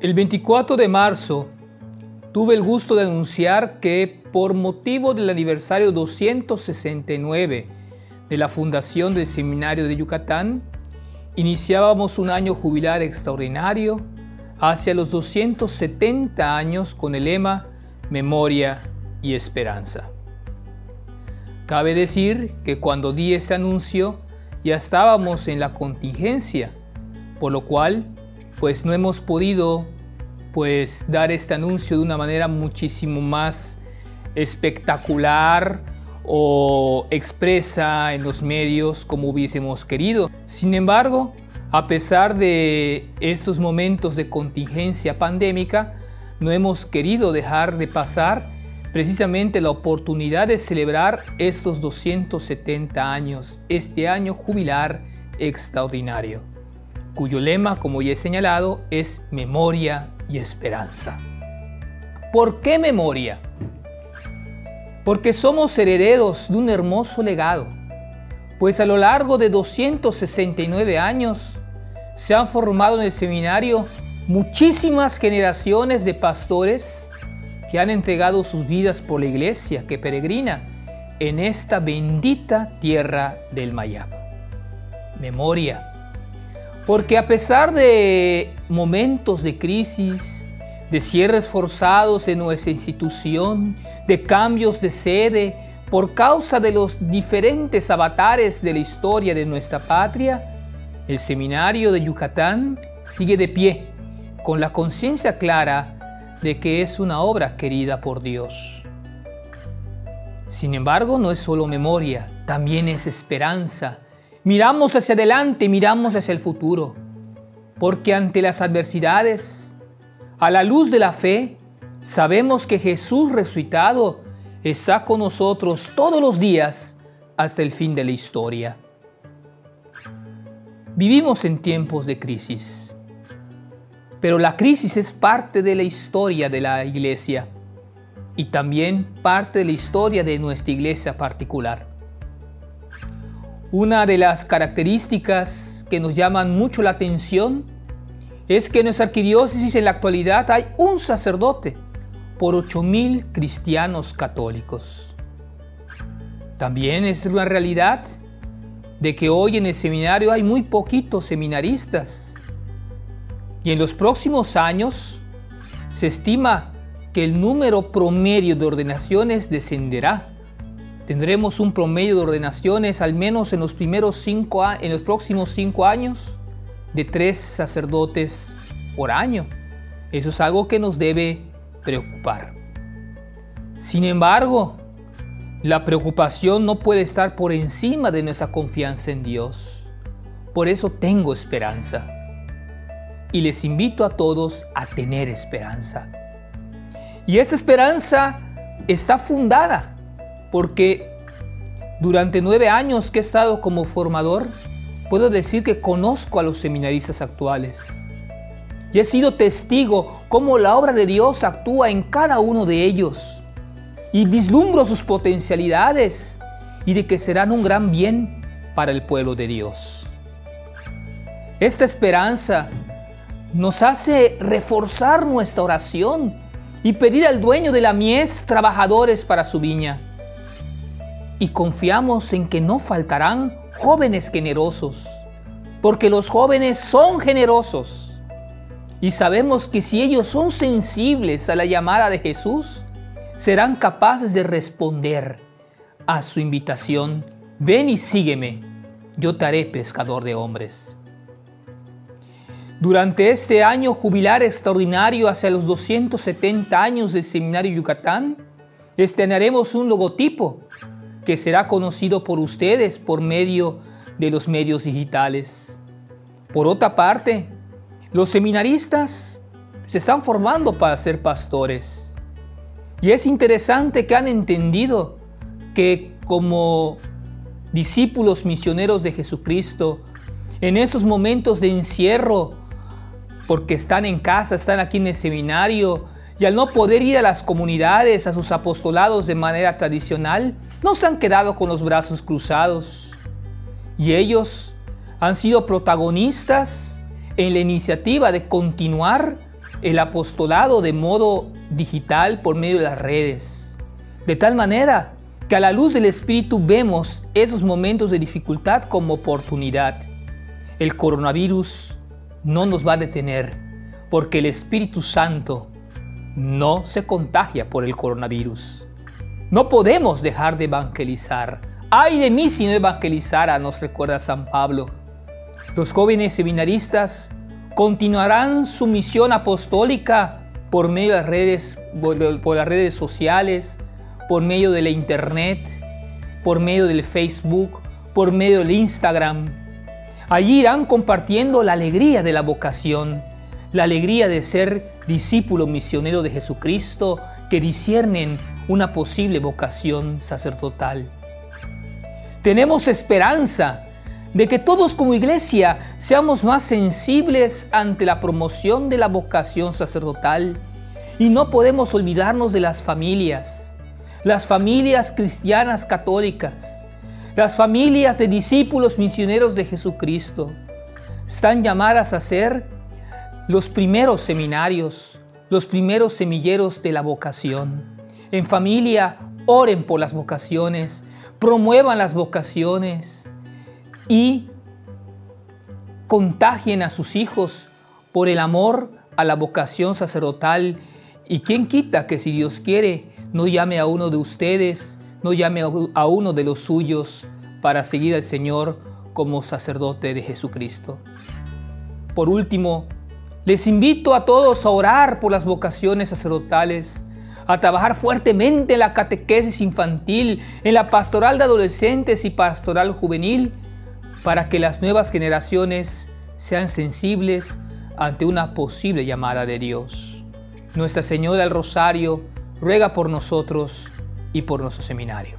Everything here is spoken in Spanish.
El 24 de marzo tuve el gusto de anunciar que por motivo del aniversario 269 de la fundación del Seminario de Yucatán, iniciábamos un año jubilar extraordinario hacia los 270 años con el lema Memoria y Esperanza. Cabe decir que cuando di ese anuncio ya estábamos en la contingencia, por lo cual pues no hemos podido pues dar este anuncio de una manera muchísimo más espectacular o expresa en los medios como hubiésemos querido. Sin embargo, a pesar de estos momentos de contingencia pandémica, no hemos querido dejar de pasar precisamente la oportunidad de celebrar estos 270 años, este año jubilar extraordinario cuyo lema, como ya he señalado, es memoria y esperanza. ¿Por qué memoria? Porque somos herederos de un hermoso legado, pues a lo largo de 269 años se han formado en el seminario muchísimas generaciones de pastores que han entregado sus vidas por la iglesia que peregrina en esta bendita tierra del Mayab. Memoria porque a pesar de momentos de crisis, de cierres forzados en nuestra institución, de cambios de sede, por causa de los diferentes avatares de la historia de nuestra patria, el seminario de Yucatán sigue de pie, con la conciencia clara de que es una obra querida por Dios. Sin embargo, no es solo memoria, también es esperanza, Miramos hacia adelante, miramos hacia el futuro, porque ante las adversidades, a la luz de la fe, sabemos que Jesús resucitado está con nosotros todos los días hasta el fin de la historia. Vivimos en tiempos de crisis, pero la crisis es parte de la historia de la iglesia y también parte de la historia de nuestra iglesia particular. Una de las características que nos llaman mucho la atención es que en nuestra arquidiócesis en la actualidad hay un sacerdote por 8.000 cristianos católicos. También es una realidad de que hoy en el seminario hay muy poquitos seminaristas y en los próximos años se estima que el número promedio de ordenaciones descenderá Tendremos un promedio de ordenaciones, al menos en los, primeros cinco, en los próximos cinco años, de tres sacerdotes por año. Eso es algo que nos debe preocupar. Sin embargo, la preocupación no puede estar por encima de nuestra confianza en Dios. Por eso tengo esperanza. Y les invito a todos a tener esperanza. Y esta esperanza está fundada porque durante nueve años que he estado como formador, puedo decir que conozco a los seminaristas actuales. Y he sido testigo cómo la obra de Dios actúa en cada uno de ellos. Y vislumbro sus potencialidades y de que serán un gran bien para el pueblo de Dios. Esta esperanza nos hace reforzar nuestra oración y pedir al dueño de la mies trabajadores para su viña y confiamos en que no faltarán jóvenes generosos, porque los jóvenes son generosos. Y sabemos que si ellos son sensibles a la llamada de Jesús, serán capaces de responder a su invitación, ven y sígueme, yo te haré pescador de hombres. Durante este año jubilar extraordinario hacia los 270 años del Seminario Yucatán, estrenaremos un logotipo que será conocido por ustedes por medio de los medios digitales. Por otra parte, los seminaristas se están formando para ser pastores. Y es interesante que han entendido que como discípulos misioneros de Jesucristo, en esos momentos de encierro, porque están en casa, están aquí en el seminario, y al no poder ir a las comunidades, a sus apostolados de manera tradicional, no se han quedado con los brazos cruzados y ellos han sido protagonistas en la iniciativa de continuar el apostolado de modo digital por medio de las redes. De tal manera que a la luz del Espíritu vemos esos momentos de dificultad como oportunidad. El coronavirus no nos va a detener porque el Espíritu Santo no se contagia por el coronavirus. No podemos dejar de evangelizar. Ay de mí si no evangelizara, nos recuerda San Pablo. Los jóvenes seminaristas continuarán su misión apostólica por medio de las redes, por las redes sociales, por medio de la internet, por medio del Facebook, por medio del Instagram. Allí irán compartiendo la alegría de la vocación, la alegría de ser discípulo misionero de Jesucristo que disciernen una posible vocación sacerdotal. Tenemos esperanza de que todos como iglesia seamos más sensibles ante la promoción de la vocación sacerdotal y no podemos olvidarnos de las familias las familias cristianas católicas, las familias de discípulos misioneros de Jesucristo, están llamadas a ser los primeros seminarios, los primeros semilleros de la vocación. En familia, oren por las vocaciones, promuevan las vocaciones y contagien a sus hijos por el amor a la vocación sacerdotal. Y quién quita que si Dios quiere, no llame a uno de ustedes, no llame a uno de los suyos para seguir al Señor como sacerdote de Jesucristo. Por último, les invito a todos a orar por las vocaciones sacerdotales, a trabajar fuertemente en la catequesis infantil, en la pastoral de adolescentes y pastoral juvenil, para que las nuevas generaciones sean sensibles ante una posible llamada de Dios. Nuestra Señora del Rosario, ruega por nosotros y por nuestro seminario.